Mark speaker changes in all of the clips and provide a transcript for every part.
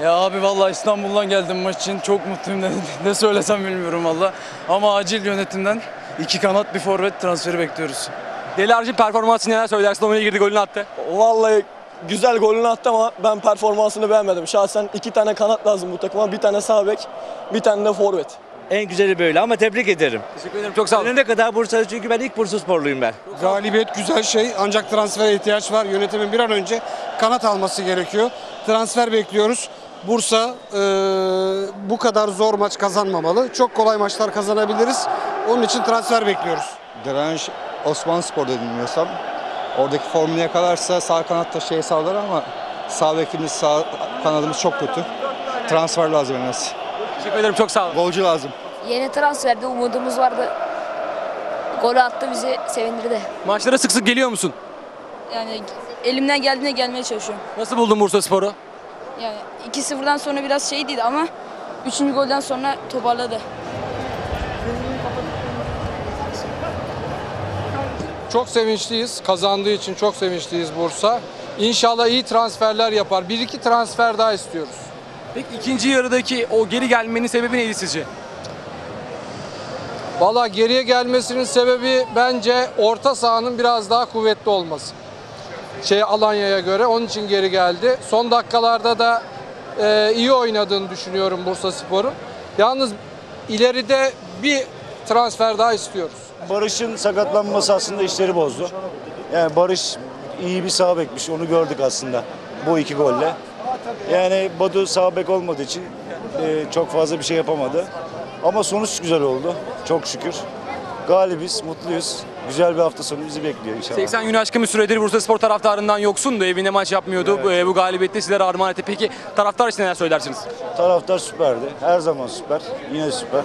Speaker 1: Ya abi vallahi İstanbul'dan geldim maç için. Çok mutluyum. Ne, ne söylesem bilmiyorum valla. Ama acil yönetimden iki kanat bir forvet transferi bekliyoruz.
Speaker 2: Deli Arjin performansı neler söylersin? Oyuna girdi golünü attı.
Speaker 3: Vallahi güzel golünü attı ama ben performansını beğenmedim. Şahsen iki tane kanat lazım bu takıma. Bir tane sağ bek, bir tane de forvet.
Speaker 4: En güzeli böyle ama tebrik ederim.
Speaker 2: Teşekkür ederim. Çok sağ olun.
Speaker 4: Ne kadar Bursa çünkü ben ilk Bursa sporluyum ben.
Speaker 5: Galibiyet güzel şey ancak transfere ihtiyaç var. Yönetimin bir an önce kanat alması gerekiyor. Transfer bekliyoruz. Bursa e, bu kadar zor maç kazanmamalı. Çok kolay maçlar kazanabiliriz. Onun için transfer bekliyoruz.
Speaker 6: Direnç Osman Spor'da dinliyorsam. Oradaki formunu yakalarsa sağ kanatta şey sağlar ama sağ bekimiz, sağ kanadımız çok kötü. Transfer lazım en az.
Speaker 2: Teşekkür ederim. Çok sağ olun.
Speaker 6: Golcü lazım.
Speaker 7: Yeni transferde umudumuz vardı. Gol attı bizi sevindirdi.
Speaker 2: Maçlara sık sık geliyor musun?
Speaker 7: Yani elimden geldiğine gelmeye çalışıyorum.
Speaker 2: Nasıl buldun Bursa Spor'u?
Speaker 7: Yani 2-0'dan sonra biraz şeydi ama 3. golden sonra toparladı.
Speaker 5: Çok sevinçliyiz. Kazandığı için çok sevinçliyiz Bursa. İnşallah iyi transferler yapar. Bir iki transfer daha istiyoruz.
Speaker 2: Peki ikinci yarıdaki o geri gelmenin sebebi neydi sizce?
Speaker 5: Valla geriye gelmesinin sebebi bence orta sahanın biraz daha kuvvetli olması. Şey Alanya'ya göre onun için geri geldi. Son dakikalarda da e, iyi oynadığını düşünüyorum Bursa Spor'un. Yalnız ileride bir transfer daha istiyoruz.
Speaker 8: Barış'ın sakatlanması aslında işleri bozdu. Yani Barış iyi bir sağ bekmiş. Onu gördük aslında bu iki golle. Yani Badu sağ bek olmadığı için e, çok fazla bir şey yapamadı. Ama sonuç güzel oldu. Çok şükür. Galibiz, mutluyuz. Güzel bir hafta sonu bizi bekliyor inşallah.
Speaker 2: 80 gün aşkın bir süredir Bursa Spor taraftarından yoksundu. Evinde maç yapmıyordu. Bu, bu galibiyette sizlere armağan etti. Peki taraftar için neler söylersiniz?
Speaker 8: Taraftar süperdi. Her zaman süper. Yine süper.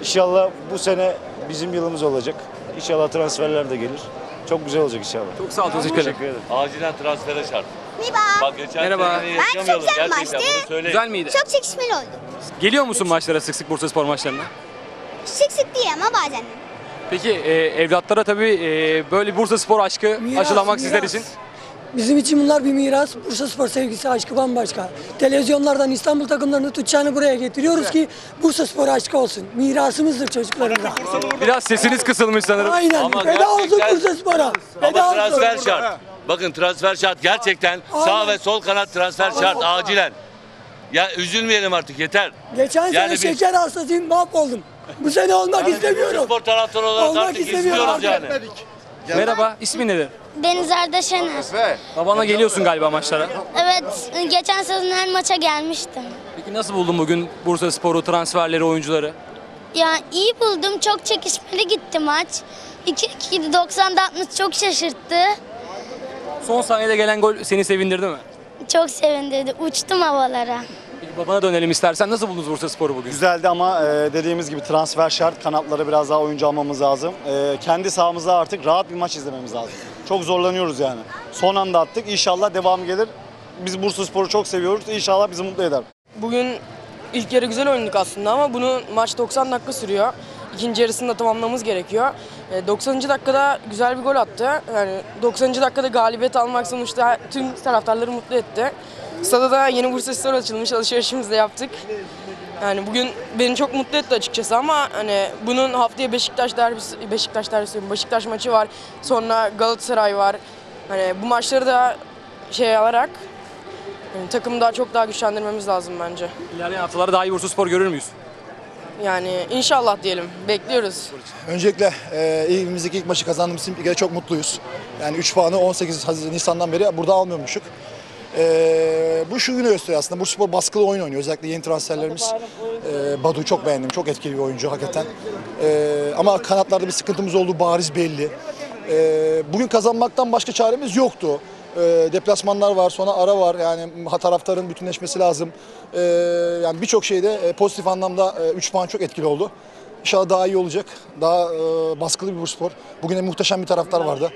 Speaker 8: İnşallah bu sene bizim yılımız olacak. İnşallah transferler de gelir. Çok güzel olacak inşallah.
Speaker 2: Çok sağ olun. Teşekkür ederim.
Speaker 9: Acilen transfere şart. Bak geçen
Speaker 2: Merhaba.
Speaker 9: sene
Speaker 10: çok güzel
Speaker 9: gerçekten
Speaker 10: maçtı.
Speaker 9: bunu.
Speaker 2: Güzel miydi?
Speaker 10: Çok çekişmeli oldu.
Speaker 2: Geliyor musun maçlara sık sık Bursa Spor maçlarına?
Speaker 10: Sık sık değil ama bazen.
Speaker 2: Peki e, evlatlara tabii e, böyle Bursa Spor aşkı aşılamak sizler için.
Speaker 11: Bizim için bunlar bir miras. Bursa Spor sevgisi, aşkı bambaşka. Televizyonlardan İstanbul takımlarını tutacağını buraya getiriyoruz ki Bursa Spor aşkı olsun. Mirasımızdır çocuklarımıza.
Speaker 2: Biraz sesiniz kısılmış sanırım.
Speaker 11: Aynen.
Speaker 9: Ama
Speaker 11: olsun
Speaker 9: gerçekten-
Speaker 11: Bursa Spor'a. Feda
Speaker 9: Ama transfer
Speaker 11: olsun.
Speaker 9: şart. Bakın transfer şart. Gerçekten sağ
Speaker 11: Aynen.
Speaker 9: ve sol kanat transfer şart acilen. Ya üzülmeyelim artık yeter.
Speaker 11: Geçen sene
Speaker 9: Yani biz-
Speaker 11: şeker hastasıyım mahvoldum. Bu sene olmak istemiyorum.
Speaker 9: Spor taraftarı olarak
Speaker 11: Olmak
Speaker 9: artık
Speaker 11: istemiyorum
Speaker 9: istiyoruz yani.
Speaker 2: Merhaba, ismin nedir?
Speaker 10: Deniz Arda Şener.
Speaker 2: Babana geliyorsun galiba maçlara.
Speaker 10: Evet, geçen sezon her maça gelmiştim.
Speaker 2: Peki nasıl buldun bugün Bursa Spor'u, transferleri, oyuncuları?
Speaker 10: Ya iyi buldum, çok çekişmeli gitti maç. 2-2'ydi, 90'da 60 çok şaşırttı.
Speaker 2: Son saniyede gelen gol seni sevindirdi mi?
Speaker 10: Çok sevindirdi, uçtum havalara.
Speaker 2: Babana dönelim istersen. Nasıl buldunuz Bursa Spor'u bugün?
Speaker 8: Güzeldi ama e, dediğimiz gibi transfer şart. Kanatlara biraz daha oyuncu almamız lazım. E, kendi sahamızda artık rahat bir maç izlememiz lazım. Çok zorlanıyoruz yani. Son anda attık. İnşallah devam gelir. Biz Bursa Spor'u çok seviyoruz. İnşallah bizi mutlu eder.
Speaker 3: Bugün ilk yarı güzel oynadık aslında ama bunu maç 90 dakika sürüyor. İkinci yarısını da tamamlamamız gerekiyor. E, 90. dakikada güzel bir gol attı. Yani 90. dakikada galibiyet almak sonuçta tüm taraftarları mutlu etti. Stada da yeni Bursa Spor açılmış alışverişimizi de yaptık. Yani bugün beni çok mutlu etti açıkçası ama hani bunun haftaya Beşiktaş derbisi, Beşiktaş derbisi, Beşiktaş maçı var. Sonra Galatasaray var. Hani bu maçları da şey alarak yani takımı daha çok daha güçlendirmemiz lazım bence.
Speaker 2: İlerleyen haftalarda daha iyi Bursa Spor görür müyüz?
Speaker 3: Yani inşallah diyelim. Bekliyoruz.
Speaker 8: Öncelikle e, evimizdeki ilk maçı kazandığımız için bir kere çok mutluyuz. Yani 3 puanı 18 Haziran Nisan'dan beri burada almıyormuşuk. E, bu şu günü gösteriyor aslında. Bursaspor baskılı oyun oynuyor. Özellikle yeni transferlerimiz. E, Badu'yu çok beğendim. Çok etkili bir oyuncu hakikaten. E, ama kanatlarda bir sıkıntımız olduğu bariz belli. E, bugün kazanmaktan başka çaremiz yoktu. E, deplasmanlar var, sonra ara var. Yani ha- taraftarın bütünleşmesi lazım. E, yani birçok şeyde e, pozitif anlamda 3 puan çok etkili oldu. İnşallah daha iyi olacak. Daha e, baskılı bir Bursaspor. Bugün de muhteşem bir taraftar vardı.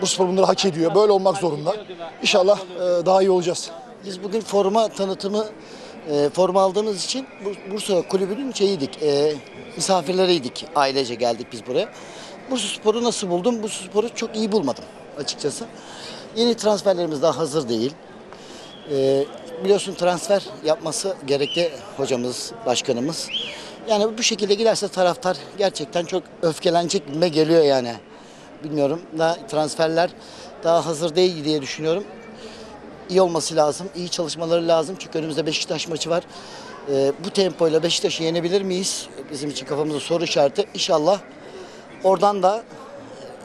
Speaker 8: Bursaspor bunları hak ediyor. Böyle olmak zorunda. İnşallah e, daha iyi olacağız.
Speaker 4: Biz bugün forma tanıtımı e, forma aldığımız için Bu- Bursa kulübünün şeyiydik, e, misafirleriydik. Ailece geldik biz buraya. Bursa Spor'u nasıl buldum? Bursa Spor'u çok iyi bulmadım açıkçası. Yeni transferlerimiz daha hazır değil. E, biliyorsun transfer yapması gerekli hocamız, başkanımız. Yani bu şekilde giderse taraftar gerçekten çok öfkelenecek gibime geliyor yani. Bilmiyorum da transferler daha hazır değil diye düşünüyorum. İyi olması lazım, iyi çalışmaları lazım. Çünkü önümüzde Beşiktaş maçı var. Ee, bu tempoyla Beşiktaş'ı yenebilir miyiz? Bizim için kafamızda soru işareti. İnşallah oradan da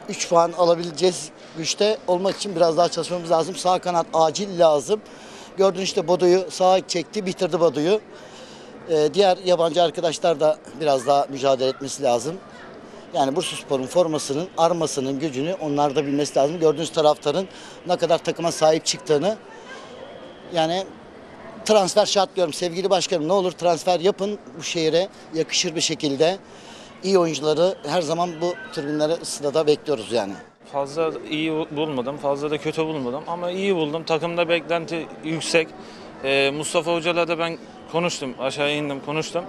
Speaker 4: 3 puan alabileceğiz güçte olmak için biraz daha çalışmamız lazım. Sağ kanat acil lazım. Gördün işte Bodo'yu sağa çekti, bitirdi Bodo'yu. Ee, diğer yabancı arkadaşlar da biraz daha mücadele etmesi lazım. Yani Bursaspor'un formasının, armasının gücünü onlar da bilmesi lazım. Gördüğünüz taraftarın ne kadar takıma sahip çıktığını. Yani transfer şart diyorum sevgili başkanım. Ne olur transfer yapın bu şehire yakışır bir şekilde. İyi oyuncuları her zaman bu tribünlere sırada bekliyoruz yani.
Speaker 12: Fazla iyi bulmadım, fazla da kötü bulmadım ama iyi buldum. Takımda beklenti yüksek. Ee, Mustafa Hoca'la da ben konuştum, aşağı indim konuştum.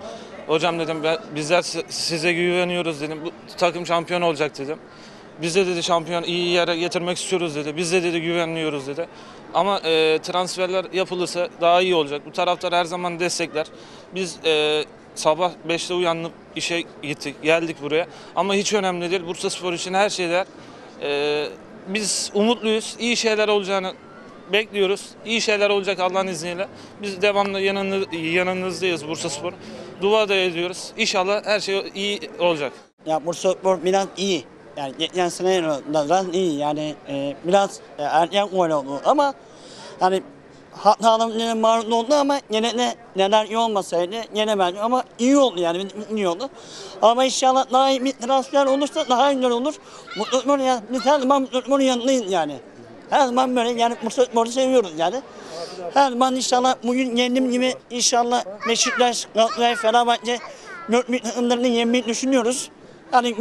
Speaker 12: Hocam dedim ben, bizler si- size güveniyoruz dedim. Bu takım şampiyon olacak dedim. Biz de dedi şampiyon iyi yere getirmek istiyoruz dedi. Biz de dedi güvenliyoruz dedi. Ama e, transferler yapılırsa daha iyi olacak. Bu taraftar her zaman destekler. Biz e, sabah 5'te uyanıp işe gittik, geldik buraya. Ama hiç önemli değil. Bursa Spor için her şey der. E, biz umutluyuz. İyi şeyler olacağını bekliyoruz. İyi şeyler olacak Allah'ın izniyle. Biz devamlı yanını, yanınızdayız Bursa Spor. Dua da ediyoruz. İnşallah her şey iyi olacak.
Speaker 13: Ya Bursa Spor biraz iyi. Yani geçen sene iyi. Yani e, biraz e, erken gol oldu ama yani hatalarım maruz oldu ama yine de neden iyi olmasaydı yine bence ama iyi oldu yani iyi oldu. Ama inşallah daha iyi bir transfer olursa daha güzel olur. Mutlu Spor ya biz her zaman Mutlu Spor'un yanındayız yani. Her zaman böyle yani Bursa Spor'u seviyoruz yani. Her zaman inşallah bugün yendiğim gibi inşallah Beşiktaş, Galatasaray, Fenerbahçe dört bir takımlarını yenmeyi düşünüyoruz. Yani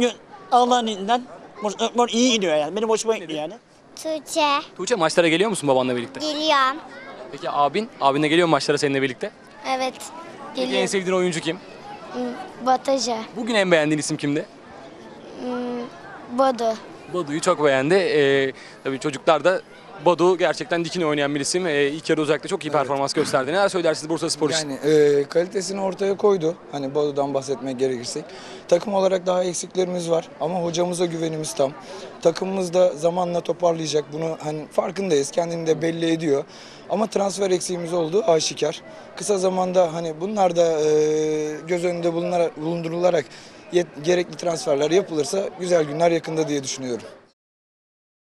Speaker 13: Allah'ın izniyle Bursa Spor iyi gidiyor yani. Benim hoşuma gidiyor yani.
Speaker 10: Tuğçe.
Speaker 2: Tuğçe maçlara geliyor musun babanla birlikte?
Speaker 10: Geliyorum.
Speaker 2: Peki abin? Abinle geliyor mu maçlara seninle birlikte?
Speaker 10: Evet.
Speaker 2: Peki en sevdiğin oyuncu kim?
Speaker 10: Bataja.
Speaker 2: Bugün en beğendiğin isim kimdi?
Speaker 10: Bodu.
Speaker 2: Badu'yu çok beğendi. Ee, tabii çocuklar da Badu gerçekten dikine oynayan bir isim. Ee, ilk yarı özellikle çok iyi performans gösterdi. Neler söylersiniz Bursa Spor için?
Speaker 14: Yani e, kalitesini ortaya koydu. Hani Badu'dan bahsetmek gerekirsek. Takım olarak daha eksiklerimiz var ama hocamıza güvenimiz tam. Takımımız da zamanla toparlayacak. Bunu hani farkındayız. Kendini de belli ediyor. Ama transfer eksiğimiz olduğu aşikar. Kısa zamanda hani bunlar da e, göz önünde bulunarak, bulundurularak gerekli transferler yapılırsa güzel günler yakında diye düşünüyorum.